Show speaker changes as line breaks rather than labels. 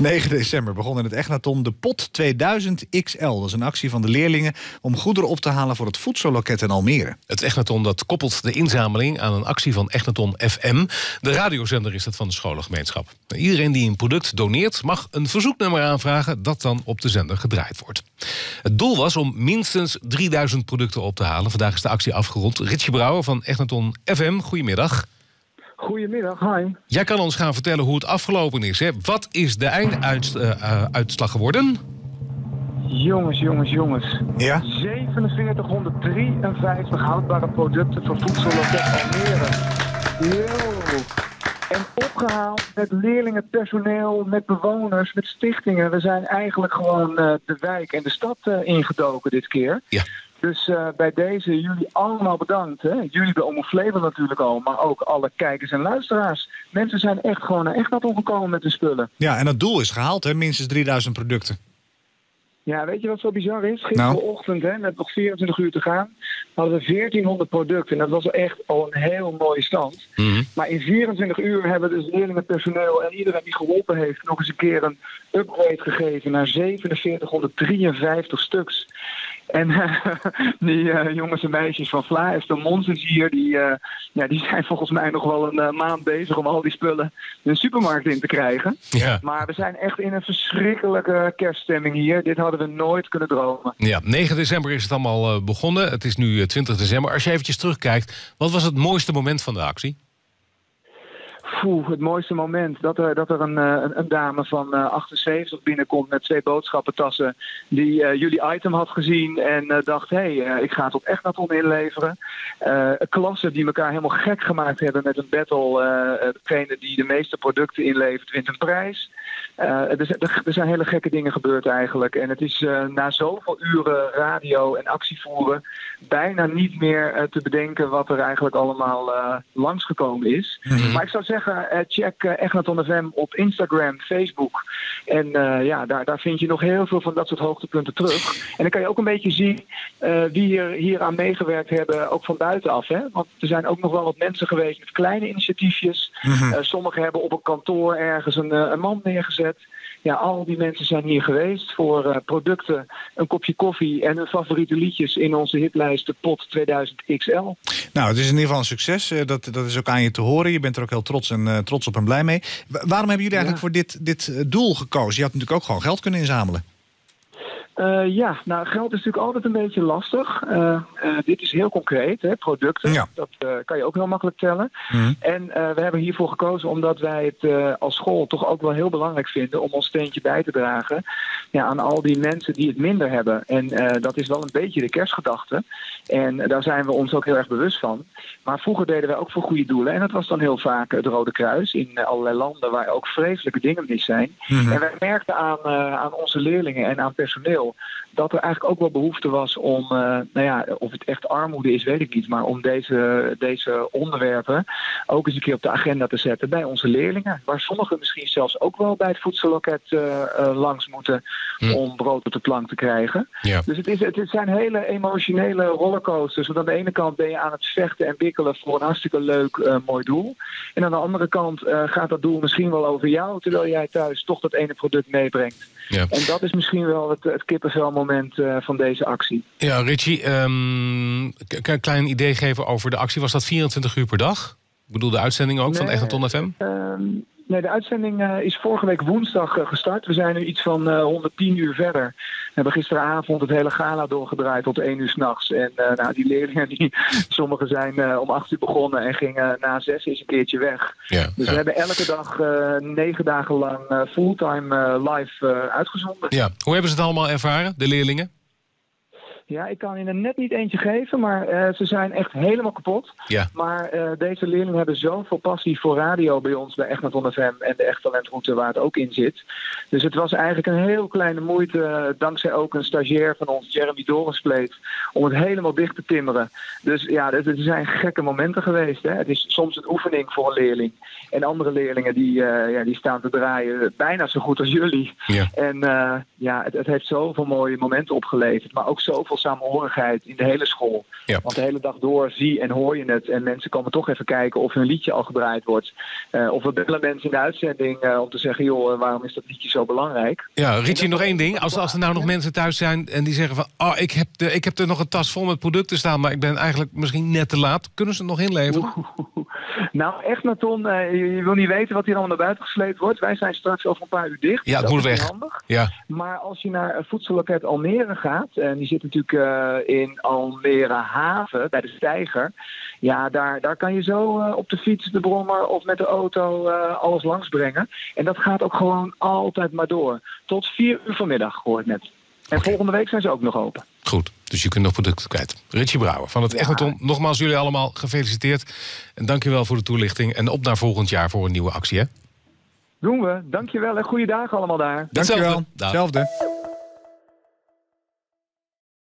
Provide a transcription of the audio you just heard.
9 december begon in het Echnaton de POT 2000 XL. Dat is een actie van de leerlingen om goederen op te halen voor het voedselloket in Almere.
Het Echnaton dat koppelt de inzameling aan een actie van Echnaton FM. De radiozender is dat van de scholengemeenschap. Iedereen die een product doneert mag een verzoeknummer aanvragen... dat dan op de zender gedraaid wordt. Het doel was om minstens 3000 producten op te halen. Vandaag is de actie afgerond. Ritje Brouwer van Echnaton FM, goedemiddag.
Goedemiddag, hi.
Jij kan ons gaan vertellen hoe het afgelopen is. Hè? Wat is de einduitslag geworden?
Jongens, jongens, jongens.
Ja?
4753 houdbare producten voor voedselloket Almere. Yo. En opgehaald met leerlingen, personeel, met bewoners, met stichtingen. We zijn eigenlijk gewoon uh, de wijk en de stad uh, ingedoken dit keer.
Ja.
Dus uh, bij deze jullie allemaal bedankt. Hè? Jullie de Omroep Flevo natuurlijk al, maar ook alle kijkers en luisteraars. Mensen zijn echt gewoon naar echt wat omgekomen met de spullen.
Ja, en het doel is gehaald, hè? minstens 3000 producten.
Ja, weet je wat zo bizar is? Gisterochtend, nou. hè, met nog 24 uur te gaan, hadden we 1400 producten. En dat was echt al een heel mooie stand.
Mm -hmm.
Maar in 24 uur hebben dus leerlingen, personeel en iedereen die geholpen heeft... nog eens een keer een upgrade gegeven naar 4753 stuks. En uh, die uh, jongens en meisjes van Vla, de Monsters hier, die, uh, ja, die zijn volgens mij nog wel een maand bezig om al die spullen in de supermarkt in te krijgen.
Ja.
Maar we zijn echt in een verschrikkelijke kerststemming hier. Dit hadden we nooit kunnen dromen.
Ja, 9 december is het allemaal begonnen. Het is nu 20 december. Als je eventjes terugkijkt, wat was het mooiste moment van de actie?
Poeh, het mooiste moment dat er, dat er een, een, een dame van uh, 78 binnenkomt met twee boodschappentassen. Die uh, jullie item had gezien en uh, dacht: hé, hey, ik ga het op Echnaton inleveren. klassen die elkaar helemaal gek gemaakt hebben met een battle. degene die de meeste producten inlevert, wint een prijs. Er, er, zijn hele gekke dingen gebeurd eigenlijk. En het is na zoveel uren radio en actievoeren bijna niet meer te bedenken wat er eigenlijk allemaal langsgekomen is.
Mhm.
Mm -hmm. Maar ik zou zeggen check uh, Echnaton FM op Instagram, Facebook. En uh, ja, daar, daar vind je nog heel veel van dat soort hoogtepunten terug. En dan kan je ook een beetje zien wie hier, hier aan meegewerkt hebben, ook van buitenaf. Hè? Want er zijn ook nog wel wat mensen geweest met kleine initiatiefjes.
Mhm.
Mm -hmm. sommigen hebben op een kantoor ergens een, een man neergezet. Ja, al die mensen zijn hier geweest voor uh, producten, een kopje koffie en hun favoriete liedjes in onze hitlijst Pot 2000 XL.
Nou, het is in ieder geval een succes. Uh, dat, dat is ook aan je te horen. Je bent er ook heel trots, en, uh, trots op en blij mee. Waarom hebben jullie eigenlijk ja. voor dit, dit doel gekozen? Je had natuurlijk ook gewoon geld kunnen inzamelen.
Uh, ja, nou geld is natuurlijk altijd een beetje lastig. Uh, uh, dit is heel concreet, hè, producten.
Ja.
Dat kan je ook heel makkelijk tellen.
Mm.
En we hebben hiervoor gekozen omdat wij het als school toch ook wel heel belangrijk vinden om ons steentje bij te dragen ja, aan al die mensen die het minder hebben. En dat is wel een beetje de kerstgedachte. En daar zijn we ons ook heel erg bewust van. Maar vroeger deden wij ook voor goede doelen. En dat was dan heel vaak het Rode Kruis in allerlei landen waar ook vreselijke dingen mis zijn.
Mhm.
En wij merkten aan, aan onze leerlingen en aan personeel dat er eigenlijk ook wel behoefte was om, uh, nou ja, of het echt armoede is, weet ik niet, maar om deze, deze onderwerpen ook eens een keer op de agenda te zetten bij onze leerlingen. Waar sommigen misschien zelfs ook wel bij het voedselloket uh, uh, langs moeten hm. om brood op de plank te krijgen.
Ja.
Dus het, is, het zijn hele emotionele rollercoasters. Want aan de ene kant ben je aan het vechten en wikkelen voor een hartstikke leuk, mooi doel. En aan de andere kant gaat dat doel misschien wel over jou, terwijl jij thuis toch dat ene product meebrengt.
Ja.
En dat is misschien wel het, het kippenvelmoment uh, van deze actie.
Ja, Richie, um, kan een klein idee geven over de actie? Was dat 24 uur per dag? Ik bedoel, de uitzending ook
nee,
van Echnaton FM?
Um, nee, de uitzending uh, is vorige week woensdag uh, gestart. We zijn nu iets van 110 uur verder. We hebben gisteravond het hele gala doorgedraaid tot 1 uur s'nachts. En nou, die leerlingen, die, sommigen zijn om 8 uur begonnen en gingen na 6 eens een keertje weg.
Ja,
dus
ja.
we hebben elke dag negen dagen lang fulltime live uitgezonden.
Ja, hoe hebben ze het allemaal ervaren, de leerlingen?
Ja, ik kan je er net niet eentje geven, maar uh, ze zijn echt helemaal kapot.
Ja.
Maar uh, deze leerlingen hebben zoveel passie voor radio bij ons, bij Echnaton FM en de Echt Talentroute waar het ook in zit. Dus het was eigenlijk een heel kleine moeite, dankzij ook een stagiair van ons, Jeremy Dorenspleet, om het helemaal dicht te timmeren. Dus ja, er zijn gekke momenten geweest. Hè. Het is soms een oefening voor een leerling. En andere leerlingen die, uh, ja, die staan te draaien bijna zo goed als jullie.
Ja.
En ja, het, het heeft zoveel mooie momenten opgeleverd. Maar ook zoveel samenhorigheid in de hele school.
Ja.
Want de hele dag door zie en hoor je het. En mensen komen toch even kijken of hun liedje al gedraaid wordt. Eh, of we bellen mensen in de uitzending eh, om te zeggen... joh, eh, waarom is dat liedje zo belangrijk?
Ja, Richie, nog één ding. Als, als er nou nog mensen thuis zijn en die zeggen van... oh, ik heb, de, ik heb er nog een tas vol met producten staan... maar ik ben eigenlijk misschien net te laat. Kunnen ze het nog inleveren?
Nou, echt, Naton, eh, je, je wil niet weten wat hier allemaal naar buiten gesleept wordt. Wij zijn straks over een paar uur dicht.
Ja, het
Dat
moet weg.
handig.
Ja,
Maar als je naar eh, voedselloket Almere gaat, en die zit natuurlijk eh, in Almere Haven, bij de Steiger. Ja, daar, daar kan je zo op de fiets, de brommer of met de auto alles langsbrengen. En dat gaat ook gewoon altijd maar door. Tot vier uur vanmiddag, hoor ik net. En volgende week zijn ze ook nog open.
goed. Dus je kunt nog producten kwijt. Richie Brouwer van het
Ja.
Nogmaals, jullie allemaal gefeliciteerd. En dankjewel voor de toelichting. En op naar volgend jaar voor een nieuwe actie, hè?
Doen we. Dankjewel en goede dagen allemaal daar.
Dankjewel.
Hetzelfde. Dag.
Hetzelfde.